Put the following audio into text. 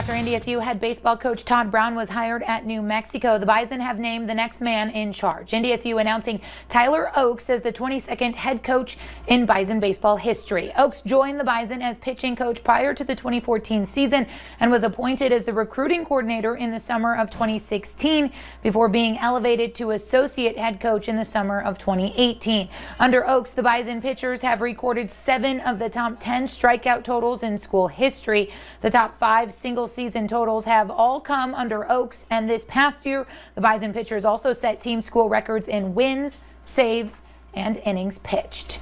After NDSU head baseball coach Tod Brown was hired at New Mexico, the Bison have named the next man in charge. NDSU announcing Tyler Oakes as the 22nd head coach in Bison baseball history. Oakes joined the Bison as pitching coach prior to the 2014 season and was appointed as the recruiting coordinator in the summer of 2016 before being elevated to associate head coach in the summer of 2018. Under Oakes, the Bison pitchers have recorded seven of the top 10 strikeout totals in school history. The top five single season totals have all come under Oakes, and this past year, the Bison pitchers also set team school records in wins, saves, and innings pitched.